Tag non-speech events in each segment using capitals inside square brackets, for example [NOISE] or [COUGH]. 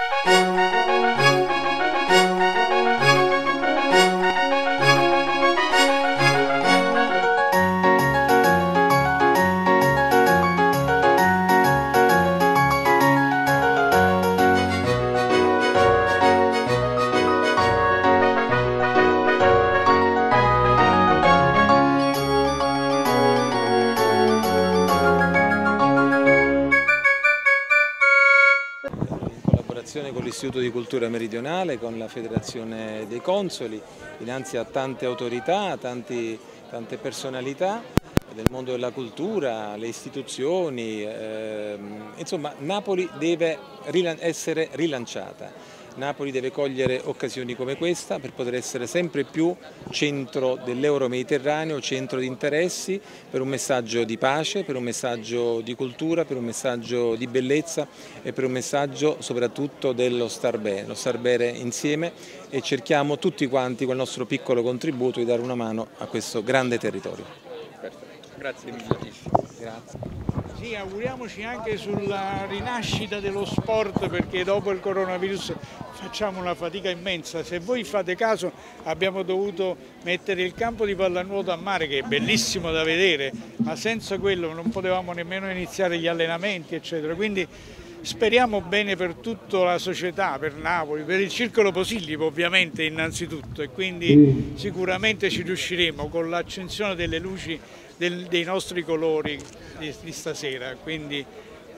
collaborazione [LAUGHS] con l'Istituto di Cultura Meridionale, con la Federazione dei Consoli, dinanzi a tante autorità, tanti, tante personalità del mondo della cultura, le istituzioni, ehm, insomma Napoli deve essere rilanciata. Napoli deve cogliere occasioni come questa per poter essere sempre più centro dell'euro-mediterraneo, centro di interessi per un messaggio di pace, per un messaggio di cultura, per un messaggio di bellezza e per un messaggio soprattutto dello star bene, lo star bene insieme e cerchiamo tutti quanti con il nostro piccolo contributo di dare una mano a questo grande territorio. Perfetto, grazie mille. Grazie. Sì, auguriamoci anche sulla rinascita dello sport perché dopo il coronavirus facciamo una fatica immensa. Se voi fate caso abbiamo dovuto mettere il campo di pallanuoto a mare che è bellissimo da vedere, ma senza quello non potevamo nemmeno iniziare gli allenamenti eccetera. Quindi speriamo bene per tutta la società, per Napoli, per il circolo Posillipo ovviamente innanzitutto e quindi sicuramente ci riusciremo con l'accensione delle luci del, dei nostri colori di, di stasera, quindi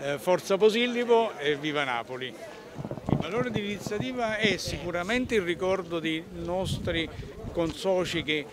eh, Forza Posillipo e Viva Napoli. Il valore di iniziativa è sicuramente il ricordo di nostri consoci che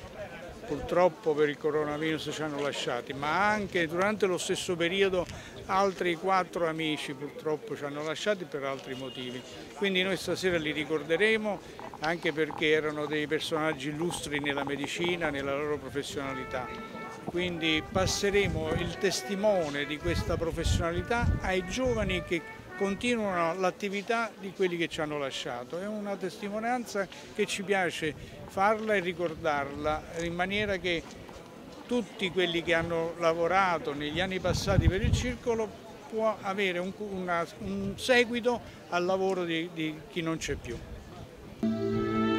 purtroppo per il coronavirus ci hanno lasciati, ma anche durante lo stesso periodo altri quattro amici purtroppo ci hanno lasciati per altri motivi. Quindi noi stasera li ricorderemo anche perché erano dei personaggi illustri nella medicina, nella loro professionalità quindi passeremo il testimone di questa professionalità ai giovani che continuano l'attività di quelli che ci hanno lasciato. È una testimonianza che ci piace farla e ricordarla in maniera che tutti quelli che hanno lavorato negli anni passati per il circolo può avere un, una, un seguito al lavoro di, di chi non c'è più.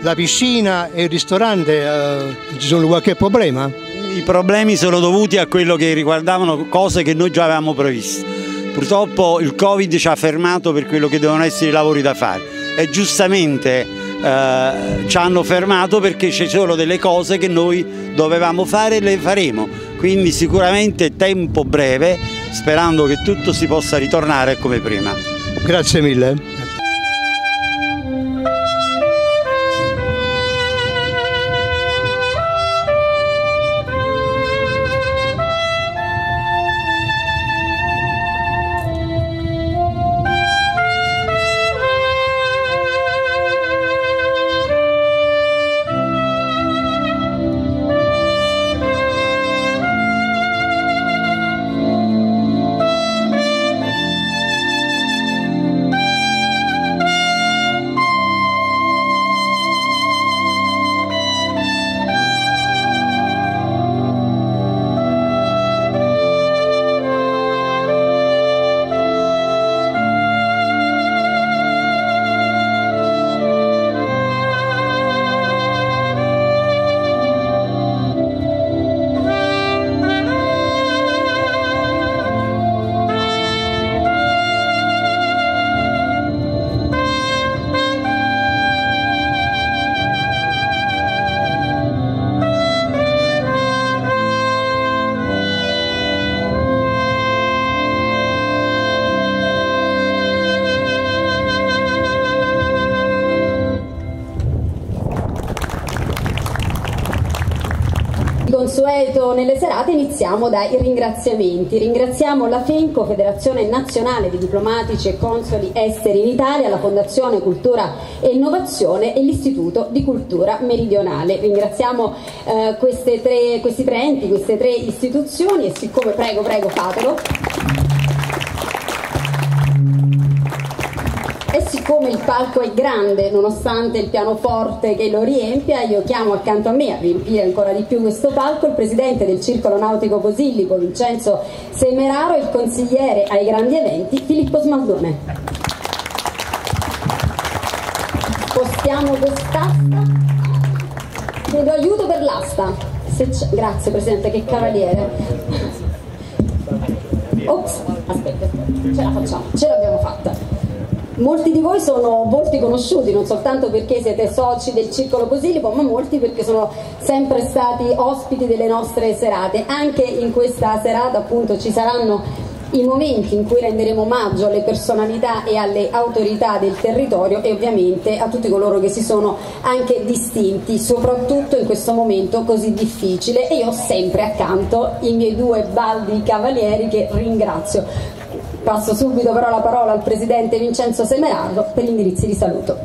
La piscina e il ristorante, eh, ci sono qualche problema? i problemi sono dovuti a quello che riguardavano cose che noi già avevamo previsto. Purtroppo il Covid ci ha fermato per quello che devono essere i lavori da fare e giustamente eh, ci hanno fermato perché ci sono delle cose che noi dovevamo fare e le faremo. Quindi sicuramente tempo breve, sperando che tutto si possa ritornare come prima. Grazie mille. Iniziamo dai ringraziamenti. Ringraziamo la FENCO, Federazione Nazionale di Diplomatici e Consoli Esteri in Italia, la Fondazione Cultura e Innovazione e l'Istituto di Cultura Meridionale. Ringraziamo eh, tre, questi tre enti, queste tre istituzioni e siccome prego, prego, fatelo. Siccome il palco è grande nonostante il pianoforte che lo riempia io chiamo accanto a me a riempire ancora di più questo palco il presidente del circolo nautico Posillipo Vincenzo Semeraro e il consigliere ai grandi eventi Filippo Smaldone spostiamo quest'asta. Chiedo aiuto per l'asta. Grazie Presidente, che cavaliere. Ops, aspetta, ce la facciamo, ce l'abbiamo fatta. Molti di voi sono volti conosciuti, non soltanto perché siete soci del Circolo Posilipo, ma molti perché sono sempre stati ospiti delle nostre serate. Anche in questa serata appunto ci saranno i momenti in cui renderemo omaggio alle personalità e alle autorità del territorio e ovviamente a tutti coloro che si sono anche distinti, soprattutto in questo momento così difficile e io ho sempre accanto i miei due baldi cavalieri che ringrazio. Passo subito però la parola al Presidente Vincenzo Semerardo per gli indirizzi di saluto.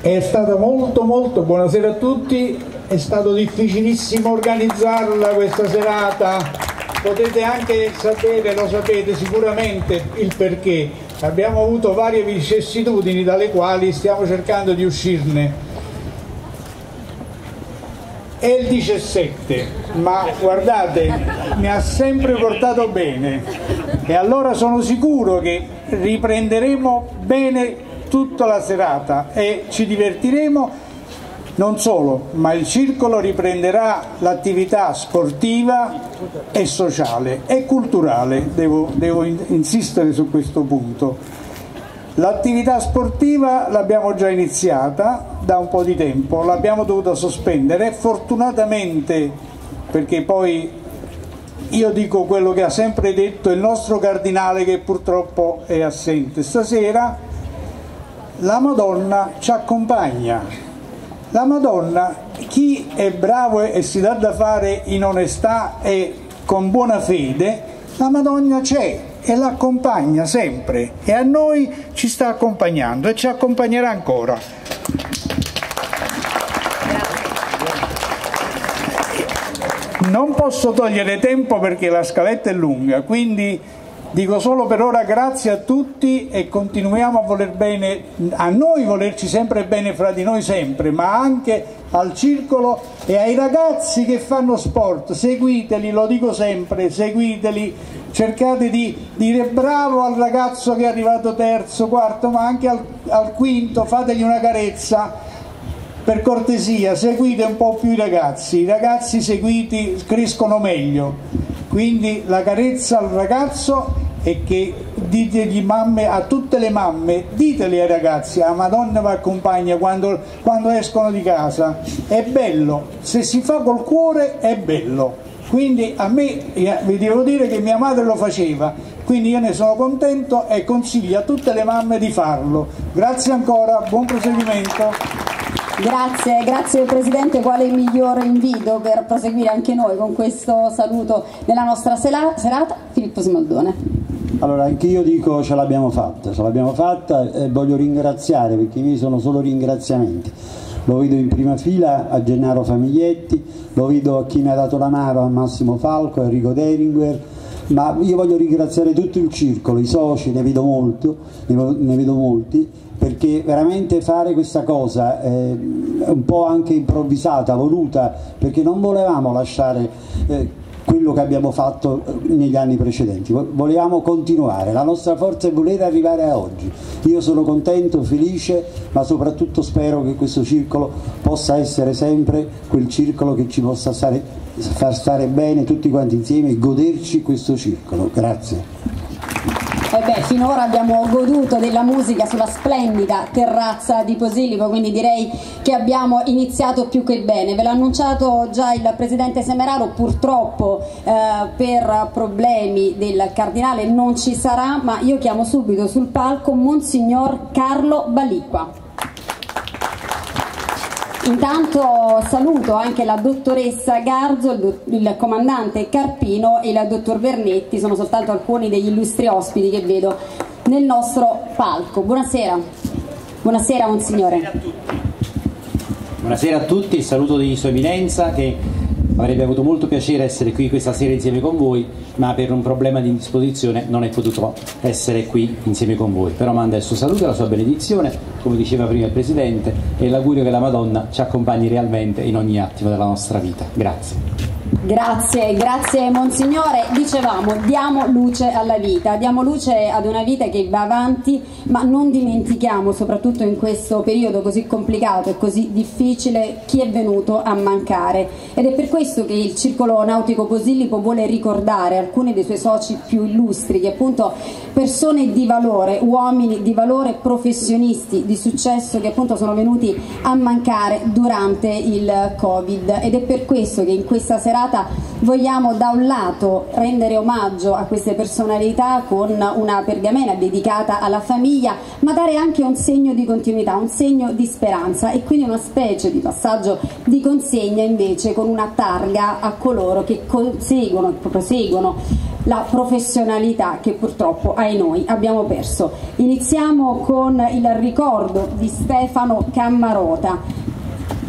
È stata molto molto, buonasera a tutti, è stato difficilissimo organizzarla questa serata, potete anche sapere, lo sapete sicuramente il perché, abbiamo avuto varie vicissitudini dalle quali stiamo cercando di uscirne è il 17 ma guardate mi ha sempre portato bene. E allora sono sicuro che riprenderemo bene tutta la serata e ci divertiremo non solo ma il circolo riprenderà l'attività sportiva e sociale e culturale. Devo, devo insistere su questo punto L'attività sportiva l'abbiamo già iniziata da un po' di tempo, l'abbiamo dovuta sospendere, fortunatamente perché poi io dico quello che ha sempre detto il nostro cardinale che purtroppo è assente stasera, la Madonna ci accompagna. La Madonna, chi è bravo e si dà da fare in onestà e con buona fede, la Madonna c'è e l'accompagna sempre e a noi ci sta accompagnando e ci accompagnerà ancora. Non posso togliere tempo perché la scaletta è lunga, quindi dico solo per ora grazie a tutti e continuiamo a voler bene, a noi volerci sempre bene fra di noi sempre, ma anche al circolo e ai ragazzi che fanno sport, seguiteli, lo dico sempre, seguiteli. Cercate di dire bravo al ragazzo che è arrivato terzo, quarto, ma anche al, al quinto, fategli una carezza, per cortesia seguite un po' più i ragazzi, i ragazzi seguiti crescono meglio, quindi la carezza al ragazzo e che ditegli mamme, a tutte le mamme, diteli ai ragazzi, la Madonna vi accompagna quando, quando escono di casa, è bello, se si fa col cuore è bello. Quindi a me vi devo dire che mia madre lo faceva quindi io ne sono contento e consiglio a tutte le mamme di farlo. Grazie ancora, buon proseguimento Grazie, grazie Presidente, quale migliore invito per proseguire anche noi con questo saluto della nostra serata? Filippo Smaldone. Allora, anche io dico ce l'abbiamo fatta, ce l'abbiamo fatta e voglio ringraziare perché i miei sono solo ringraziamenti lo vedo in prima fila a Gennaro Famiglietti, lo vedo a chi mi ha dato la mano, a Massimo Falco, a Enrico Deringer, ma io voglio ringraziare tutto il circolo, i soci, ne vedo, molto, ne vedo molti, perché veramente fare questa cosa è un po' anche improvvisata, voluta, perché non volevamo lasciare eh, quello che abbiamo fatto eh, negli anni precedenti. Vogliamo continuare, la nostra forza è voler arrivare a oggi. Io sono contento, felice, ma soprattutto spero che questo circolo possa essere sempre quel circolo che ci possa stare, far stare bene tutti quanti insieme e goderci questo circolo. Grazie. Eh beh, finora abbiamo goduto della musica sulla splendida terrazza di Posillipo, quindi direi che abbiamo iniziato più che bene. Ve l'ha annunciato già il Presidente Semeraro, purtroppo eh, per problemi del Cardinale non ci sarà, ma io chiamo subito sul palco Monsignor Carlo Balicqua. Intanto saluto anche la dottoressa Garzo, il, il, comandante Carpino e il dottor Vernetti, sono soltanto alcuni degli illustri ospiti che vedo nel nostro palco. Buonasera, buonasera Monsignore. Buonasera a tutti. il saluto di Sua Eminenza che avrebbe avuto molto piacere essere qui questa sera insieme con voi, ma per un problema di indisposizione non è potuto essere qui insieme con voi. Però manda il suo saluto e la sua benedizione, come diceva prima il Presidente, e l'augurio che la Madonna ci accompagni realmente in ogni attimo della nostra vita. Grazie. Grazie, grazie Monsignore. Dicevamo, diamo luce alla vita, diamo luce ad una vita che va avanti, ma non dimentichiamo, soprattutto in questo periodo così complicato e così difficile, chi è venuto a mancare. Ed è per questo che il Circolo Nautico Posillipo vuole ricordare alcuni dei suoi soci più illustri, che appunto persone di valore, uomini di valore, professionisti di successo che appunto sono venuti a mancare durante il Covid. Ed è per questo che in questa serata puntata vogliamo da un lato rendere omaggio a queste personalità con una pergamena dedicata alla famiglia, ma dare anche un segno di continuità, un segno di speranza e quindi una specie di passaggio di consegna invece con una targa a coloro che conseguono proseguono la professionalità che purtroppo ai noi abbiamo perso. Iniziamo con il ricordo di Stefano Cammarota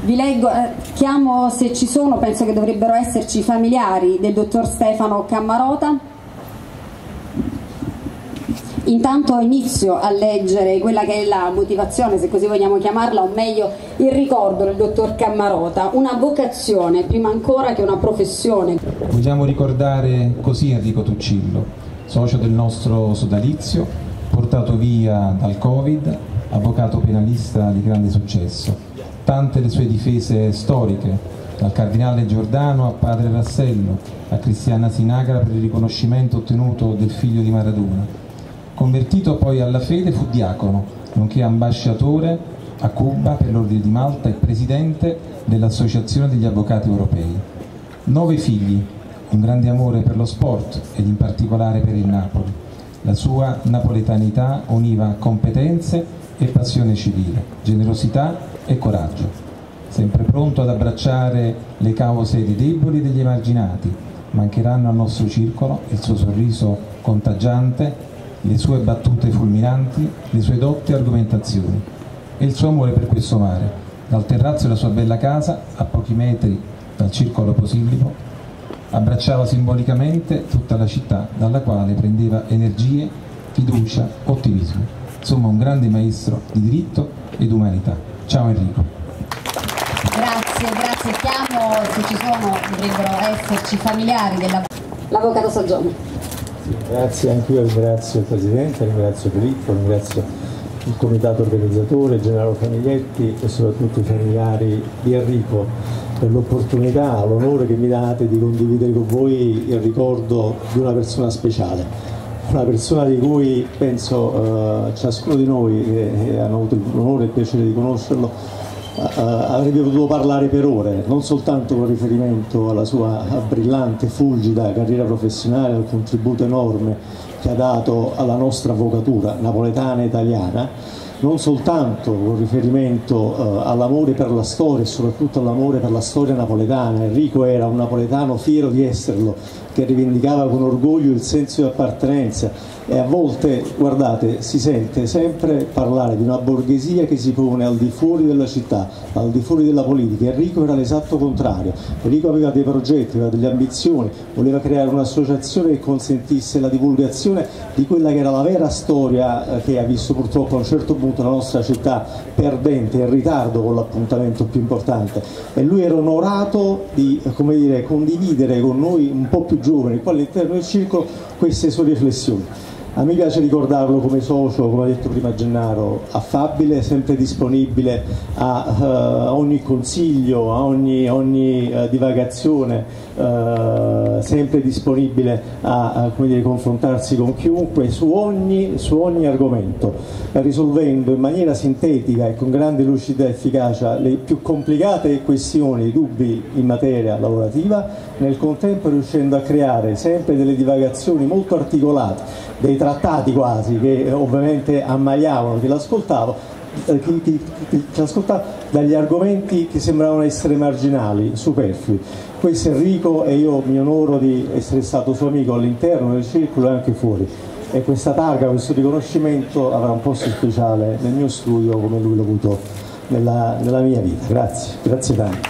vi leggo, eh, chiamo se ci sono, penso che dovrebbero esserci familiari del dottor Stefano Cammarota. Intanto inizio a leggere quella che è la motivazione, se così vogliamo chiamarla, o meglio il ricordo del dottor Cammarota, una vocazione prima ancora che una professione. Vogliamo ricordare così Enrico Tuccillo, socio del nostro sodalizio, portato via dal Covid, avvocato penalista di grande successo tante le sue difese storiche, dal cardinale Giordano a padre Rassello, a Cristiana Sinagara per il riconoscimento ottenuto del figlio di Maradona. Convertito poi alla fede fu diacono, nonché ambasciatore a Cuba per l'Ordine di Malta e presidente dell'Associazione degli Avvocati Europei. Nove figli, un grande amore per lo sport ed in particolare per il Napoli. La sua napoletanità univa competenze e passione civile, generosità e coraggio, sempre pronto ad abbracciare le cause dei deboli e degli emarginati. Mancheranno al nostro circolo il suo sorriso contagiante, le sue battute fulminanti, le sue dotte argomentazioni e il suo amore per questo mare. Dal terrazzo della sua bella casa, a pochi metri dal circolo Posillipo, abbracciava simbolicamente tutta la città dalla quale prendeva energie, fiducia, ottimismo. Insomma un grande maestro di diritto ed umanità. Ciao Enrico. Grazie, grazie. Chiamo se ci sono, dovrebbero esserci familiari dell'avvocato Saggione. Grazie, anch'io ringrazio il Presidente, ringrazio Filippo, ringrazio il comitato organizzatore, Gennaro Famiglietti e soprattutto i familiari di Enrico per l'opportunità, l'onore che mi date di condividere con voi il ricordo di una persona speciale. Una persona di cui penso eh, ciascuno di noi che hanno avuto l'onore e il piacere di conoscerlo eh, avrebbe potuto parlare per ore, non soltanto con riferimento alla sua brillante, fulgida carriera professionale, al contributo enorme che ha dato alla nostra avvocatura napoletana e italiana, non soltanto con riferimento eh, all'amore per la storia e soprattutto all'amore per la storia napoletana. Enrico era un napoletano fiero di esserlo, che rivendicava con orgoglio il senso di appartenenza e a volte, guardate, si sente sempre parlare di una borghesia che si pone al di fuori della città, al di fuori della politica. Enrico era l'esatto contrario. Enrico aveva dei progetti, aveva delle ambizioni, voleva creare un'associazione che consentisse la divulgazione di quella che era la vera storia eh, che ha visto purtroppo a un certo punto la nostra città perdente, in ritardo con l'appuntamento più importante. E lui era onorato di dire, condividere con noi un po' più giovani, poi all'interno del circolo, queste sue riflessioni. A me piace ricordarlo come socio, come ha detto prima Gennaro, affabile, sempre disponibile a, uh, ogni consiglio, a ogni, ogni uh, divagazione, uh, sempre disponibile a, a dire, confrontarsi con chiunque su ogni, su ogni argomento, risolvendo in maniera sintetica e con grande lucidità e efficacia le più complicate questioni, dubbi in materia lavorativa, nel contempo riuscendo a creare sempre delle divagazioni molto articolate dei trattati quasi che ovviamente ammaliavano chi l'ascoltava eh, chi, chi, chi, chi ascoltava dagli argomenti che sembravano essere marginali, superflui. Questo è Enrico e io mi onoro di essere stato suo amico all'interno del circolo e anche fuori e questa targa, questo riconoscimento avrà un posto speciale nel mio studio come lui l'ha avuto nella, nella mia vita. Grazie, grazie tanto.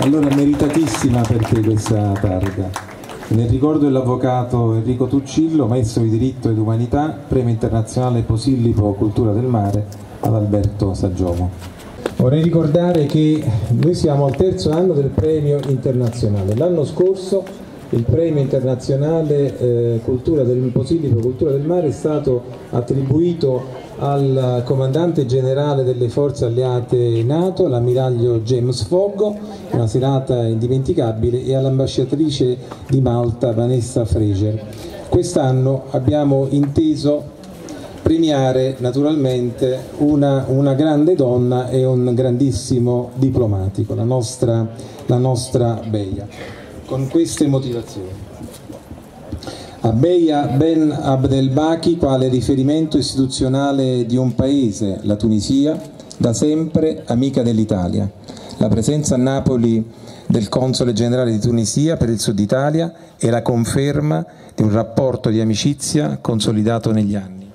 Allora meritatissima perché questa targa. Nel ricordo dell'avvocato Enrico Tuccillo, maestro di diritto ed umanità, premio internazionale Posillipo Cultura del Mare ad Alberto Saggiomo. Vorrei ricordare che noi siamo al terzo anno del premio internazionale. L'anno scorso il premio internazionale eh, cultura del Cultura del Mare è stato attribuito al comandante generale delle forze alleate NATO, l'ammiraglio James Foggo, una serata indimenticabile, e all'ambasciatrice di Malta Vanessa Fraser. Quest'anno abbiamo inteso premiare naturalmente una, una, grande donna e un grandissimo diplomatico, la nostra, la nostra Beia, con queste motivazioni. Abeya Ben Abdelbaki quale riferimento istituzionale di un paese, la Tunisia, da sempre amica dell'Italia. La presenza a Napoli del console generale di Tunisia per il Sud Italia è la conferma di un rapporto di amicizia consolidato negli anni.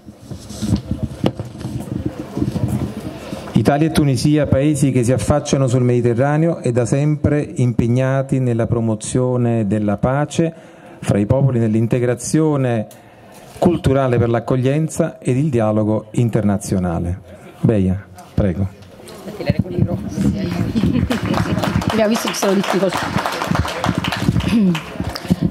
Italia e Tunisia, paesi che si affacciano sul Mediterraneo e da sempre impegnati nella promozione della pace fra i popoli, nell'integrazione culturale per l'accoglienza ed il dialogo internazionale. Beia, prego. Abbiamo visto che sono difficoltà.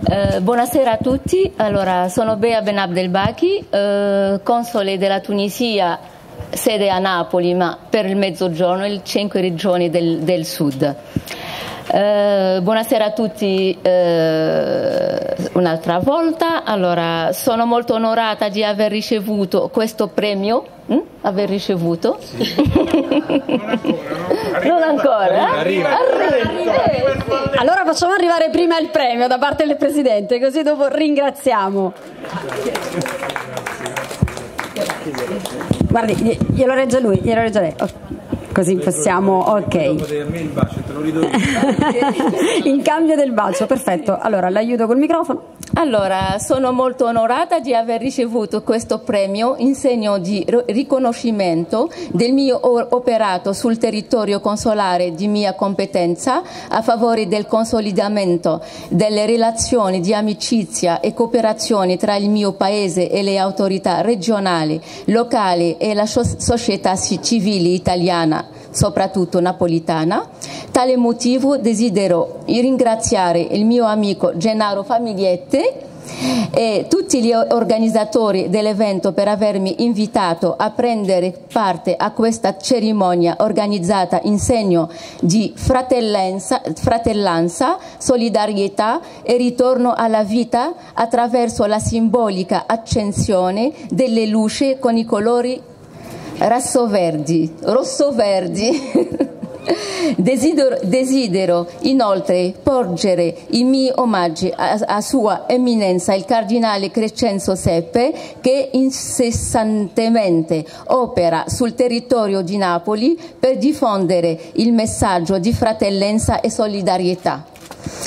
Eh, buonasera a tutti, allora, sono Bea Ben Abdelbaki, eh, console della Tunisia sede a Napoli, ma per il mezzogiorno, le cinque regioni del, del sud. Eh, buonasera a tutti eh, un'altra volta. Allora, sono molto onorata di aver ricevuto questo premio. Hm? Aver ricevuto? Sì. [LAUGHS] non ancora. Arriva. Arriva. Arriva. Allora facciamo arrivare prima il premio da parte del Presidente, così dopo ringraziamo. Guardi, glielo regge lui, glielo regge lei. Così possiamo, ok. [LAUGHS] In cambio del bacio, perfetto. Allora, l'aiuto col microfono. Allora, sono molto onorata di aver ricevuto questo premio in segno di riconoscimento del mio operato sul territorio consolare di mia competenza a favore del consolidamento delle relazioni di amicizia e cooperazione tra il mio paese e le autorità regionali, locali e la società civile italiana soprattutto napolitana. Tale motivo desidero ringraziare il mio amico Gennaro Famigliette e tutti gli organizzatori dell'evento per avermi invitato a prendere parte a questa cerimonia organizzata in segno di fratellanza, fratellanza, solidarietà e ritorno alla vita attraverso la simbolica accensione delle luci con i colori rassoverdi, rossoverdi. [LAUGHS] Desidero, desidero, inoltre porgere i miei omaggi a, a, Sua Eminenza il Cardinale Crescenzo Seppe che incessantemente opera sul territorio di Napoli per diffondere il messaggio di fratellanza e solidarietà.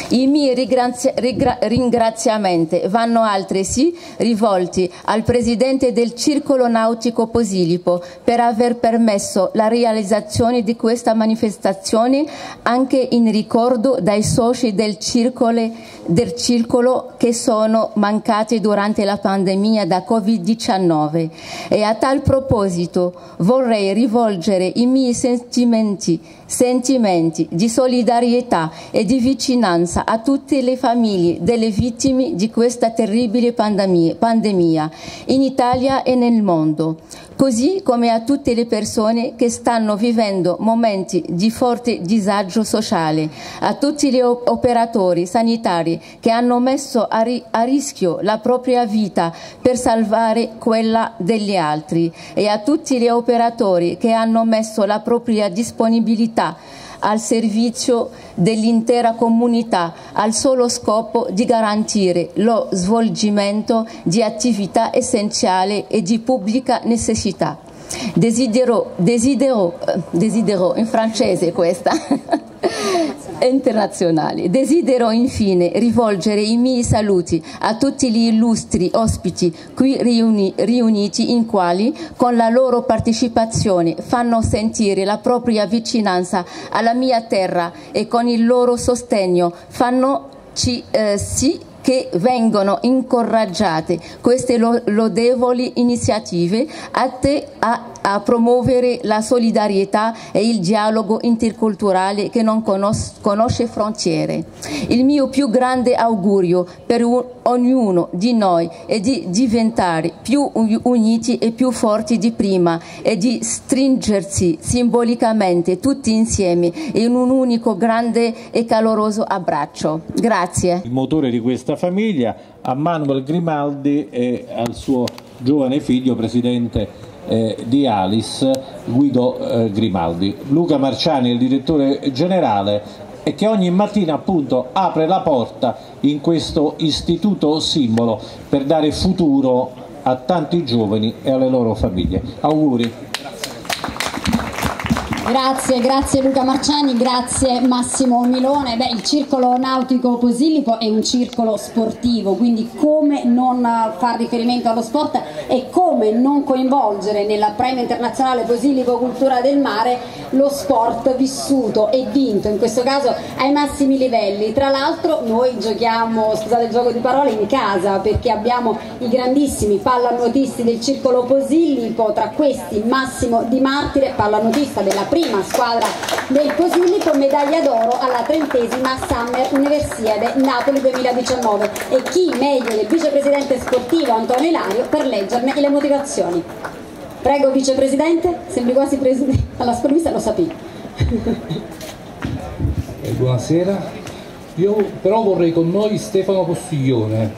I miei ringraziamenti. Vanno altresì rivolti al Presidente del Circolo Nautico Posilipo per aver permesso la realizzazione di questa manifestazione anche in ricordo dai soci del circolo, del circolo che sono mancati durante la pandemia da Covid-19 e a tal proposito vorrei rivolgere i miei sentimenti, sentimenti di solidarietà e di vicinanza vicinanza a tutte le famiglie delle vittime di questa terribile pandemia in Italia e nel mondo, così come a tutte le persone che stanno vivendo momenti di forte disagio sociale, a tutti gli operatori sanitari che hanno messo a, ri a rischio la propria vita per salvare quella degli altri e a tutti gli operatori che hanno messo la propria disponibilità al servizio dell'intera comunità al solo scopo di garantire lo svolgimento di attività essenziali e di pubblica necessità. Desidero, desidero, eh, desidero in francese questa. Internazionali. Desidero infine rivolgere i miei saluti a tutti gli illustri ospiti qui riuni, riuniti in quali con la loro partecipazione fanno sentire la propria vicinanza alla mia terra e con il loro sostegno fanno ci, eh, sì che vengono incoraggiate queste lodevoli iniziative atte a a promuovere la solidarietà e il dialogo interculturale che non conosce frontiere. Il mio più grande augurio per ognuno di noi è di diventare più uniti e più forti di prima e di stringersi simbolicamente tutti insieme in un unico grande e caloroso abbraccio. Grazie. Il motore di questa famiglia a Manuel Grimaldi e al suo giovane figlio, presidente eh, di Alice, Guido eh, Grimaldi. Luca Marciani, il direttore generale, e che ogni mattina appunto apre la porta in questo istituto simbolo per dare futuro a tanti giovani e alle loro famiglie. Auguri. Grazie, grazie Luca Marciani, grazie Massimo Milone. Beh, il circolo nautico Posillipo è un circolo sportivo, quindi come non far riferimento allo sport e come non coinvolgere nella premio internazionale Posillipo Cultura del Mare lo sport vissuto e vinto, in questo caso ai massimi livelli. Tra l'altro noi giochiamo, scusate il gioco di parole, in casa perché abbiamo i grandissimi pallanuotisti del circolo Posillipo, tra questi Massimo Di Martire, pallanuotista della prima squadra del Posillipo, medaglia d'oro alla trentesima Summer Universiade Napoli 2019 e chi meglio del vicepresidente sportivo Antonio Ilario per leggerne le motivazioni. Prego vicepresidente, sembri quasi presidente, alla sprovvista lo sapevo. Eh, buonasera, io però vorrei con noi Stefano Postiglione,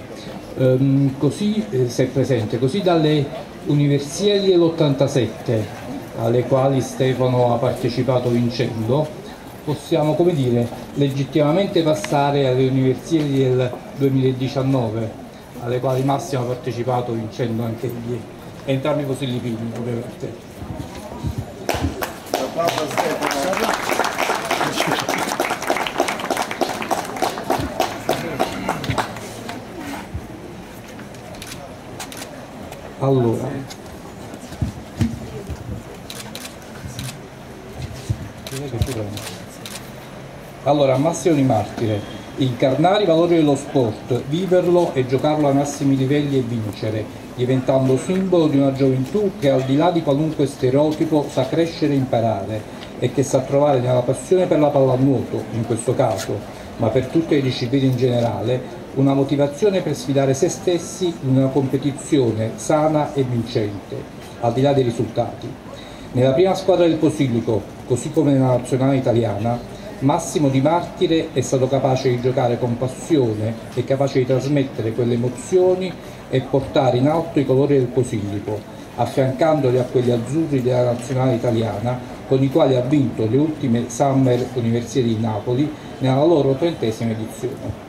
ehm, così eh, se è presente, così dalle Universiadi dell'87 alle quali Stefano ha partecipato vincendo, possiamo come dire, legittimamente passare alle Universiadi del 2019, alle quali Massimo ha partecipato vincendo anche gli entrambi così li film, ovviamente. Allora, Allora, di Martire, incarnare i valori dello sport, viverlo e giocarlo ai massimi livelli e vincere, diventando simbolo di una gioventù che al di là di qualunque stereotipo sa crescere e imparare e che sa trovare nella passione per la pallanuoto, in questo caso, ma per tutte le discipline in generale, una motivazione per sfidare se stessi in una competizione sana e vincente, al di là dei risultati. Nella prima squadra del Posillico, così come nella nazionale italiana, Massimo Di Martire è stato capace di giocare con passione e capace di trasmettere quelle emozioni e portare in alto i colori del Posillipo, affiancandoli a quelli azzurri della nazionale italiana con i quali ha vinto le ultime Summer Universiadi di Napoli nella loro trentesima edizione.